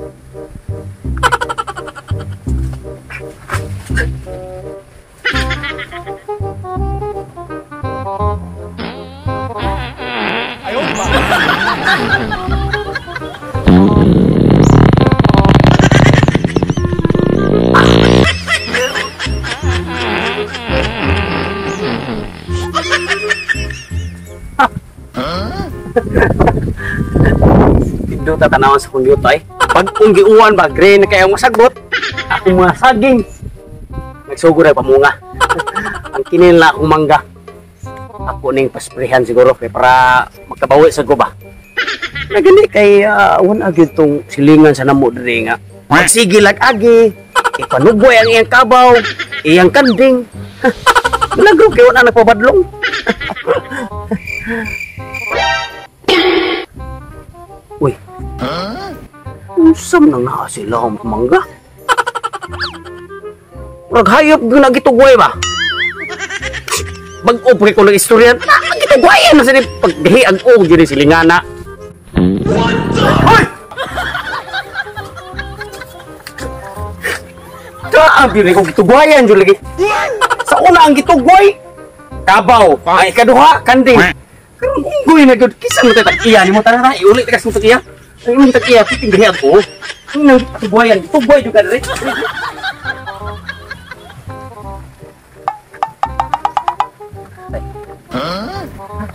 Ha ha ha! Tindo tatanawan sa kong yuto ay. Pag kung giuwan ba, green na kayong masagot, ako mga saging. Nagsugo na pamunga. Ang kinin na akong mangga. Ako ning pasprehan siguro kay para magkabawi sa guba. Nagani kay uh, wan agad tong silingan sa namo diri nga. Magsigil ag agi. Ipanuboy ang iyang kabaw, iyang kanding. Malagro kay wala nagpabadlong. Usam nang na sila ang mangga. Maghayop ko na gitugway ba? Bag-o pa ko ng istorya. Na, gitugwayan na sila pagdihi ang o diri silingana. Hoy! Kaan diri ko gitugwayan jud lagi. Sa una ang gitugway. Kabaw, ay kaduha kanding. Karon unggoy na gud kisa mo tagiya ni mo tara iuli ta kasong tagiya. Ay mo tagiya piting dihi ako. Ang nang gitugwayan, gitugway jud ka diri.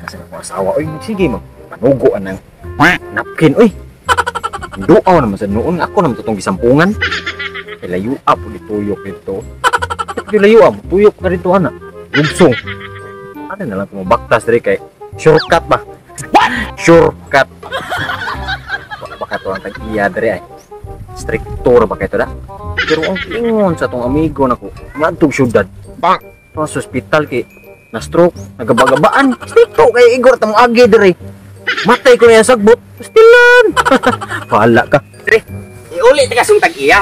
Kasi ako asawa, oy, sige mo. Panugo ang napkin, oy. Duaw naman sa noon, ako naman itong gisampungan. Kay layo up, ulit tuyok dito. Kaya layo up, tuyok na dito, ana. Lugsong. Ano na lang itong baktas diri kay shortcut ba? Shortcut. Baka ito ang tag-iya diri ay. Strictor ba kayo da? Pero ang ingon sa tong amigo nako, ngadtog syudad. Bang! Ito sa hospital kay na stroke, nagabagabaan. Stricto kay Igor tamo agi diri. Matay ko niya sagbot. Pastilan. Pahala ka. Dre, iuli ti kasong tag-iya.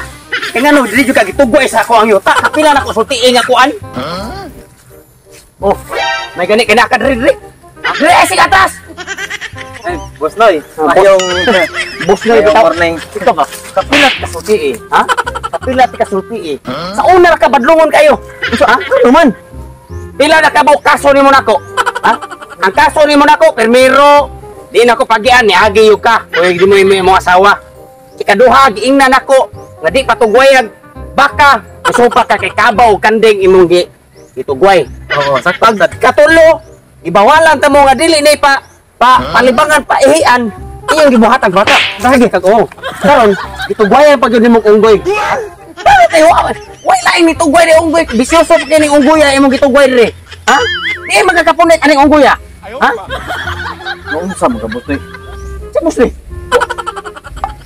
Kaya nga no, dili jud ka gitugway sa ako ang yuta. Kapila na ko sultiin nga kuan. Oh, may gani kina ka dre dre. Dre, sig atas. Boss Noy. Ah, Ayong Boss morning. Ikaw ba? Kapilat ka sulti eh. Ha? Kapilat ka sulti eh. Sa una ka badlungon kayo. So, ha? Ano man? Pila na ka ba kaso ni mo nako? Ha? Ang kaso ni mo nako, permiro, di na ko pagian, ni agi yung ka. O di mo yung mga asawa. Ikaduha, giingnan nako. Nga di patugway ag baka. Usupa ka kay kabaw, kanding imong gi. Itugway. Oo, Pag katulo, ibawalan ta mo nga dili na pa pa palibangan pa ihian. Iyang gibuhat ang bata. Dagi kag oh. Karon itugwayan pa gyud nimong unggoy. Bakit ay wa wa lain ni tugway ni unggoy. Bisyoso pa kini unggoy ay imong gitugway diri. Ha? Di magakapunit aning unggoy ah. Ha? Naunsa mo ka boss Noy? Sa musli.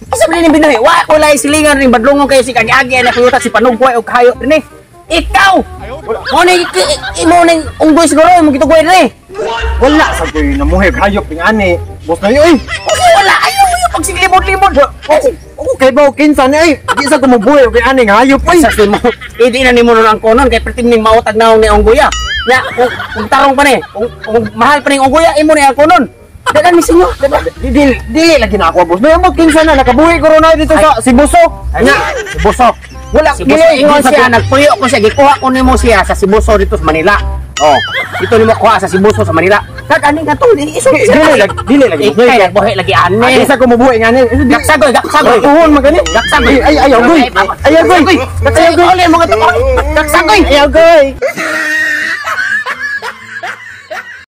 Isa ba ni binahi? Wa ko lain silingan ring badlongon kayo si kanyagi na kuyuta si panugway o kayo rin eh. Ikaw! Mo na imo ning unggoy siguro imong gitugway diri. Wala sa koy namuhig hayop ning ani. Boss Noy, oy. Kasi wala, ayaw mo yung pagsiglimod-limod. Oo, kay ba kinsa ni ay. Di sa ko mabuhay kay ani nga hayop oy. Sa mo, hindi na ni mo nun ang konon, kay pretim ning mautag na ni Onggoya. Ya, kung, kung tarong pa ni, kung, mahal pa ni Onggoya, imo ni ang konon. Dagan mi sinyo, dagan. Di di dili lagi na ako boss. Mo kinsa na nakabuhi ko ron na dito sa Sibuso. Anya, si Buso. Wala Si Buso, dili ingon sa siya, nagpuyo ko siya, gikuha ko nimo siya sa Sibuso dito sa Manila. Oh, dito nimo kuha sa Sibuso sa Manila. Kag ani nga to, iso Di- dili lagi dili lagi. Ikay, buhi lagi Di ani. sa ko mabuhay nga ni. Gaksagoy, gaksagoy. Tuhon magani. Gaksagoy. Ay ayaw goy. Ayaw goy. Gaksagoy. Nga to. Gaksagoy. Ayaw goy.